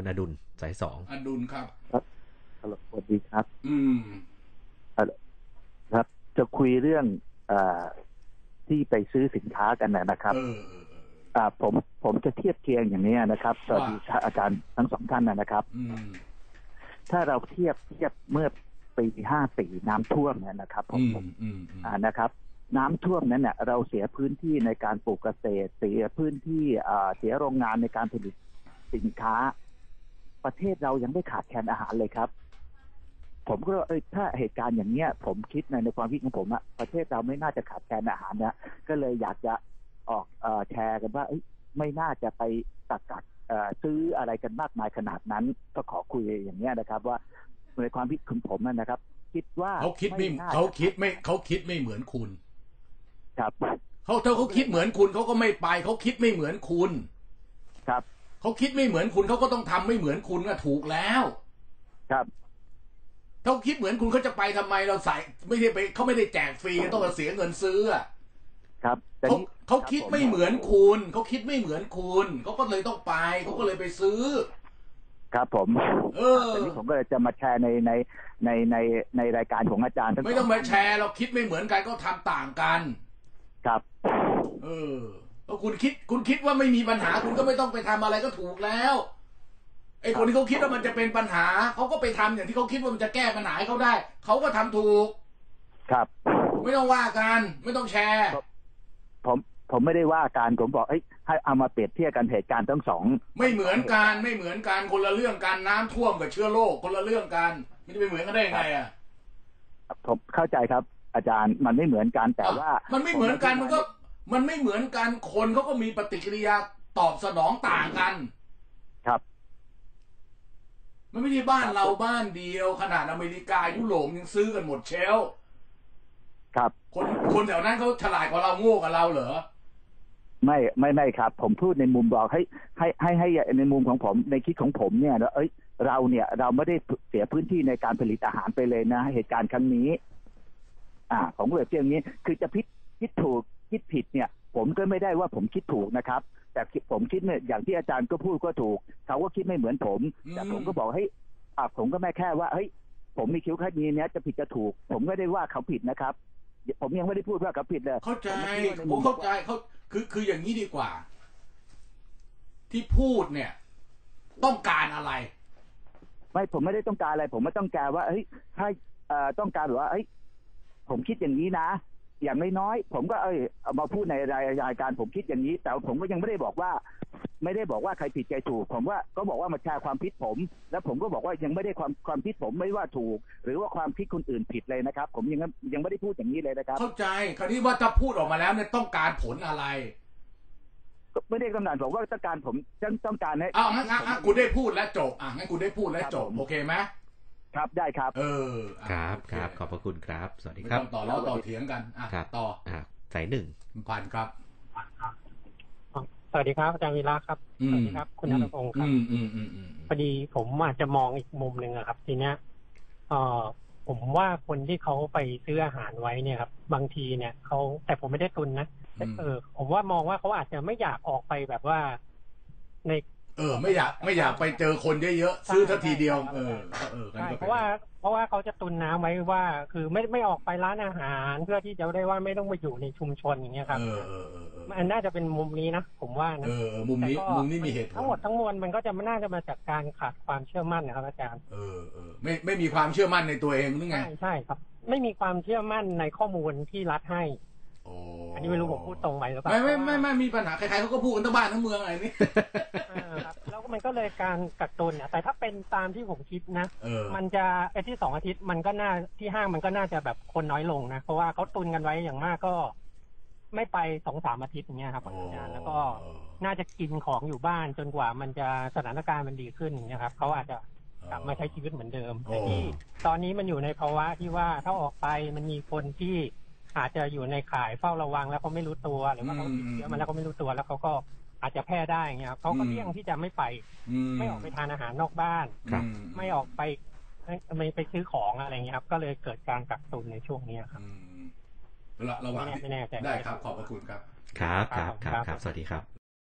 คุณอดุลสายสองอดุลครับฮัลโหลสวัสดีครับ อืมครับ จะคุยเรื่องเออที่ไปซื้อสินค้ากันนะนะครับเออเออเอออ่าผมผมจะเทียบเคียงอย่างนี้นะครับสวัสดีครับอาจารย์ทั้งสองท่านนะครับอืมถ้าเราเทียบเทียบเมื่อปีห้าสี่น้ำท่วมเนี่ยนะครับผมอืมผมอืมอืมอ่านะครับ น้ำท่วมนั้นเนี่ยเราเสียพื้นที่ในการปลูกเกษตร เสียพื้นที่อ่าเสียโรงงานในการผลิตสินค้า ประเทศเรายังไม่ขาดแคลนอาหารเลยครับ ผมก็เอ้ยถ้าเหตุการณ์อย่างเนี้ย ผมคิดในในความคิดของผมอะประเทศเราไม่น่าจะขาดแคลนอาหารนะก็เลยอยากจะออกเออแชร์กันว่าเอ้ยไม่น่าจะไปตักกักเอ่อซื้ออะไรกันมากมายขนาดนั้น ก็ขอคุยอย่างเนี้ยนะครับ ว่าในความคิดของผมอะนะครับ คิดว่าเขาคิดไม่น่เขาคิดไม่เขาคิดไม่เหมือนคุณ ครับเขาถ้าเขาคิดเหมือนคุณเขาก็ไม่ไปเขาคิดไม่เหมือนคุณ ครับ เขาคิดไม่เหมือนคุณเขาก็ต้องทำไม่เหมือนคุณก็ถูกแล้ว ครับถ้าเขาคิดเหมือนคุณเขาจะไปทำไมเราใส่ไม่ได้ไปเขาไม่ได้แจกฟรีต้องมาเสียเงินซื้ออะครับแต่เขานี่เขาคิดไม่เหมือนคุณเขาคิดไม่เหมือนคุณเขาก็เลยต้องไปเขาก็เลยไปซื้อ ครับผมเออแต่นี่ผมก็เลยจะมาแชร์ในในในในในรายการของอาจารย์ทั้งไม่ต้องมาแชร์ เราคิดไม่เหมือนกันก็ทำต่างกัน ครับ เออ แล้วคุณคิด คุณคิดว่าไม่มีปัญหา คุณก็ไม่ต้องไปทำอะไรก็ถูกแล้วไอ้คนที่เขาคิดว่ามันจะเป็นปัญหาเขาก็ไปทำอย่างที่เขาคิดว่ามันจะแก้ปัญหาให้เขาได้เขาก็ทำถูก ครับ ไม่ต้องว่ากันไม่ต้องแชร์ ผมผมไม่ได้ว่าการผมบอกเอ้ยให้เอามาเปรียบเทียบกันเหตุการณ์ทั้งสองไม่เหมือนกันไม่เหมือนกันคนละเรื่องกันน้ำท่วมกับเชื้อโรคคนละเรื่องกันมันจะไปเหมือนกันได้ยังไงอะผมเข้าใจครับ อาจารย์มันไม่เหมือนกันแต่ว่าอะมันไม่เหมือนกันมันก็ มันไม่เหมือนกันคนเขาก็มีปฏิกิริยาตอบสนองต่างกัน ครับ มันไม่ใช่บ้านเราบ้านเดียว ขนาดอเมริกายุโรปยังซื้อกันหมดเชลฟ์ครับ คนคนแถวนั้นเขาฉลาดกว่าเราโง่กว่าเราเหรอไม่ไม่ไม่ครับ ผมพูดในมุมบอกให้ให้ให้ให้ในมุมของผมในคิดของผมเนี่ยแล้วเอ้ยเราเนี่ย เราไม่ได้เสียพื้นที่ในการผลิตอาหารไปเลยนะ เหตุการณ์ครั้งนี้ อ่าผมก็เลยเพียงนี้ คือจะพิดคิดถูก คิดผิดเนี่ย ผมก็ไม่ได้ว่าผมคิดถูกนะครับ แต่ผมคิดเนี่ยอย่างที่อาจารย์ก็พูดก็ถูก เขาก็คิดไม่เหมือนผม แต่ผมก็บอกให้ยอ่าผมก็ไม่แค่ว่าเฮ้ยผมมีคิ้วคดีเนี้ยจะผิดจะถูก ผมไม่ได้ว่าเขาผิดนะครับ ผมยังไม่ได้พูดว่าเขาผิดเลยเข้าใจผมคิดว่าในผมุมเข้าใจเขาคือคืออย่างนี้ดีกว่า ที่พูดเนี่ย ต้องการอะไร ไม่ผมไม่ได้ต้องการอะไร ผมไม่ต้องการว่าเฮ้ยถ้าเอ่อต้องการแบบว่าเฮ้ยผมคิดอย่างนี้นะ อย่างน้อยๆผมก็เอ้ยเอามาพูดในรายการผมคิดอย่างนี้ แต่ผมก็ยังไม่ได้บอกว่า ไม่ได้บอกว่าใครผิดใครถูก ผมว่าก็บอกว่ามาแชร์ความคิดผม แล้วผมก็บอกว่ายังไม่ได้ความความคิดผมไม่ว่าถูก หรือว่าความคิดคนอื่นผิดเลยนะครับ ผมยังยังไม่ได้พูดอย่างนี้เลยนะครับ เข้าใจคราวนี้ว่าถ้าพูดออกมาแล้วเนี่ยต้องการผลอะไรก็ไม่ได้กำหนดผมว่าต้องการผมต้องต้องการให้อ้าวงั้นงั้นงั้นกูได้พูดแล้วจบอะงั้นกูได้พูดแล้วจบโอเคไหม ครับได้ครับ เอออะครับโอเครับขอบพระคุณครับ สวัสดีไม่ครับต้องต่อแล้วต่อเถียงกันอะครับต่ออ่าสายหนึ่งคุณพันธุ์ครับสวัสดีครับอาจารย์วีระครับอืสมวัสดีครับ คุณนัทพงศ์ครับอืมอืมอืมอืมพอดีผมอาจจะมองอีกมุมหนึ่งอะครับ ทีเนี้ยเอ่อผมว่าคนที่เขาไปซื้ออาหารไว้เนี่ยครับ บางทีเนี่ยเขาแต่ผมไม่ได้ตุนนะแต่เออ ผมว่ามองว่าเขาอาจจะไม่อยากออกไปแบบว่า ใน เออ ไม่อยากไม่อยากไปเจอคนเยอะๆซื้อทันทีเดียว เออเอองั้นใช่ก็เพป็นราะว่า เพราะว่าเขาจะตุนน้ำไว้ว่า คือไม่ไม่ออกไปร้านอาหาร เพื่อที่จะได้ว่าไม่ต้องไปอยู่ในชุมชนอย่างเงี้ยครับเออเออเออเออมันน่าจะเป็นมุมนี้นะผมว่านะเออเออมุมนี้แต่ก็มุมนี้มีเหตุผลทั้งหมดทั้งมวลมันก็จะน่าจะมาจากการขาดความเชื่อมั่นนะครับอาจารย์เออเออไม่ไม่มีความเชื่อมั่นในตัวเองหรือไงใช่ใช่ครับ ไม่มีความเชื่อมั่นในข้อมูลที่รัฐให้โอ้อันนี้ไม่รู้ผมพูดตรงไปหรือเปล่าไม่ไม่ไม่ไม่มีปัญหาใครๆเขาก็พูดกันทั้งบ้านทั้งเมืองอะไรนี่ มันก็เลยการกักตุนเนี่ย แต่ถ้าเป็นตามที่ผมคิดนะ เออ มันจะไอ้ที่สองอาทิตย์มันก็น่าที่ห้างมันก็น่าจะแบบคนน้อยลงนะ เพราะว่าเขาตุนกันไว้อย่างมากก็ ไม่ไปสองสามอาทิตย์อย่างเงี้ยครับอาจารย์แล้วก็น่าจะกินของอยู่บ้านจนกว่ามันจะสถานการณ์มันดีขึ้นอย่างเงี้ยครับเขาอาจจะกลับมาใช้ชีวิตเหมือนเดิมโอ้ แต่ที่ตอนนี้มันอยู่ในภาวะที่ว่าถ้าออกไปมันมีคนที่อาจจะอยู่ในข่ายเฝ้าระวังแล้วเขาไม่รู้ตัวหรือว่าเขาติดเชื้อมาแล้วเขาไม่รู้ตัวแล้วเขาก็ อาจจะแพร่ได้อย่างเงี้ยครับเขาก็เลี่ยงที่จะไม่ไป ไม่ออกไปทานอาหารนอกบ้านครับอืมไม่ออกไปไม่ไม่ไปซื้อของอะไรเงี้ยครับ ก็เลยเกิดการกักตุนในช่วงเนี้ยครับอืมระระหว่างไม่แน่ไม่แน่ใจได้ครับ ขอบพระคุณครับ ครับครับคครัรับบครับ สวัสดีครับ